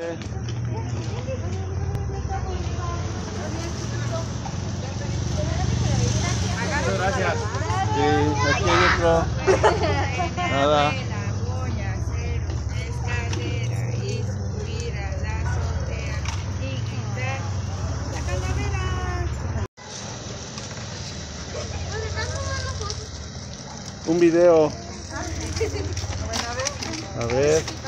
Muchas gracias. Sí, aquí otro. Nada. Un video. A ver.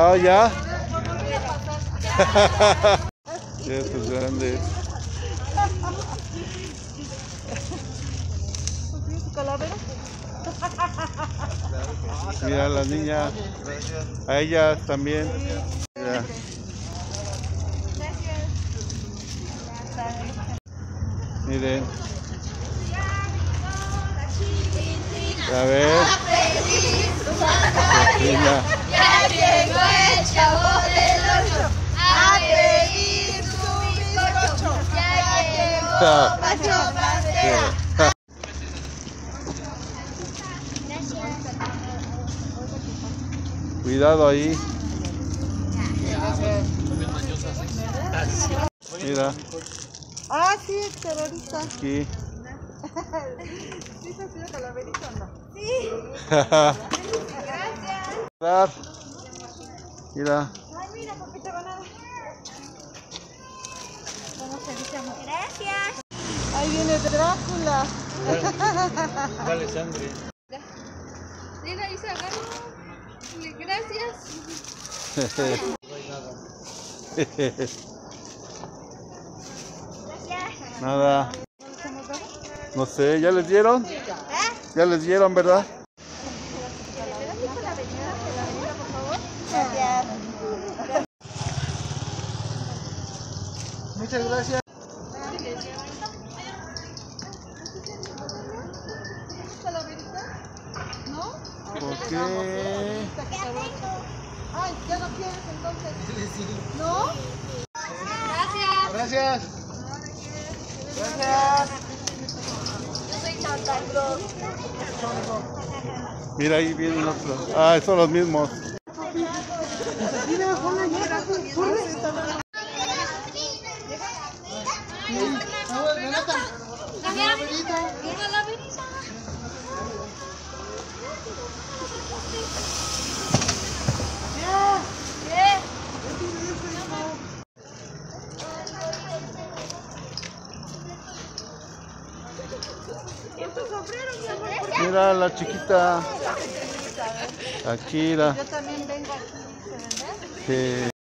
Ah, ya. Ya estos grandes. Mira a la niña. A ellas también. Mira. Miren. A ver. Llegó el chavo del ocho a pedir su bizcocho. Ya llegó Macho Bandera. Cuidado ahí. Mira, Ah, sí, terrorista. aquí. ¿Sí se ha sido calaverita o no? Gracias. Mira, Ay, mira, papita banana. ¿Cómo se dice amor? Gracias. Ahí viene Drácula. Vale, Sandri. Mira, Isa, agarra. Dile Gracias. nada. No sé, ¿ya les dieron? ¿Ya les dieron, verdad? Muchas gracias. ¿Por qué? Ay, ya no quieres entonces. Gracias. Gracias. Mira, ahí vienen otros. Ah, son los mismos. Mira la chiquita. Aquí la. Yo también vengo aquí. ¿se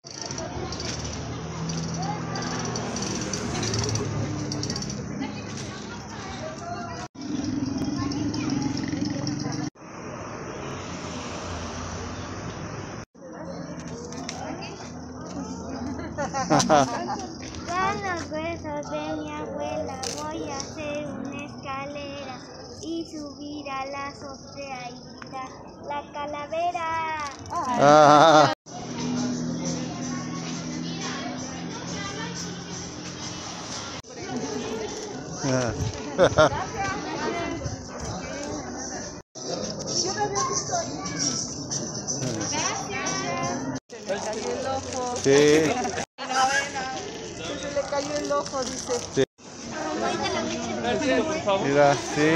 Con los huesos de mi abuela voy a hacer una escalera y subir a la azotea y gritar la calavera. Ah. Ah. Ojo. Sí. Que se le cayó el ojo, dice. Mira, sí.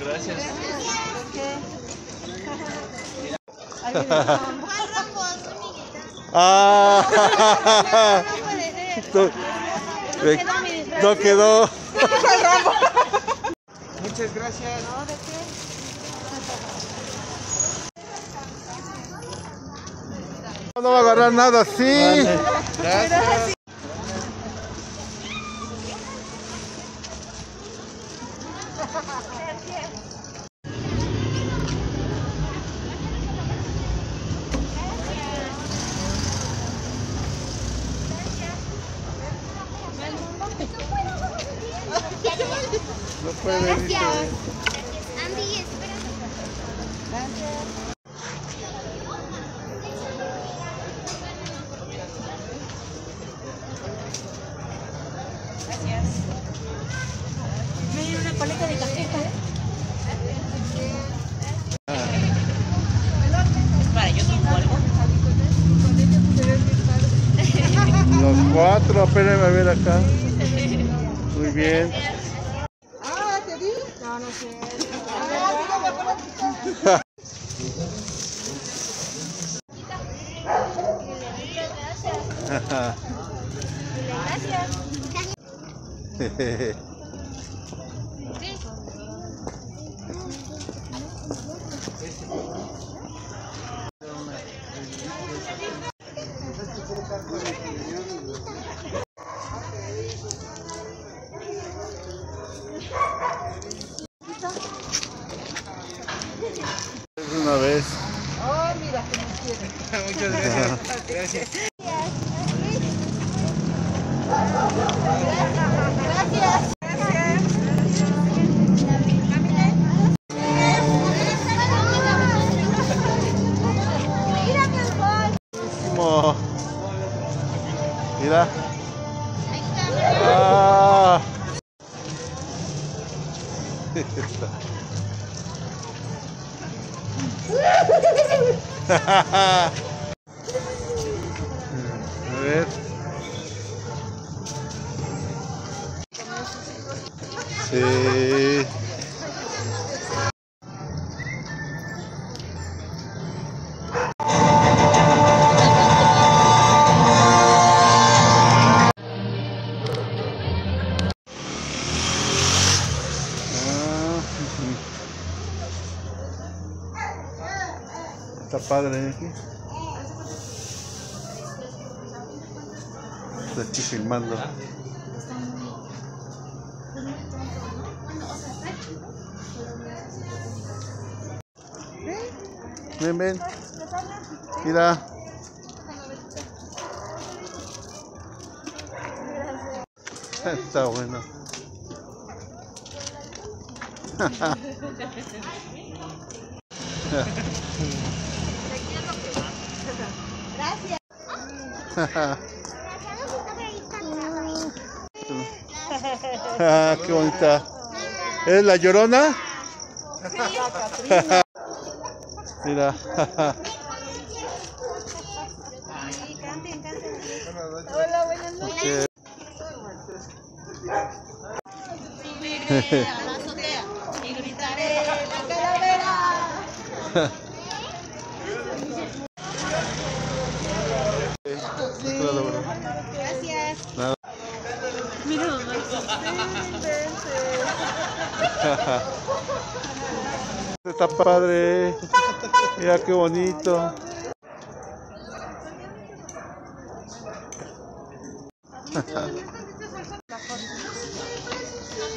Gracias. Ah. No, quedó. Muchas gracias. No no va a agarrar nada, sí. Vale. Gracias. Gracias. Paleta de café. Para, yo tengo algo. Los cuatro, espérenme a ver acá. Muy bien. Ah, ¿te di? No, no sé. vez. Oh, mira, que nos quiere. Muchas gracias. Gracias. A ver. Sí. Padre ¿eh? aquí. Estoy aquí filmando. Ven, ven. Mira. Está bueno. Ah, qué bonita. ¿Es la llorona? Mira. Hola, buenas noches. Ok. a la azotea y gritaré la calavera. Este está padre. Mira qué bonito.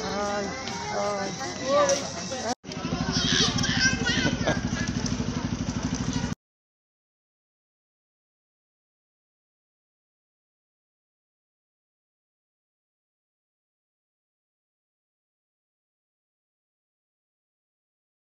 ay, ay.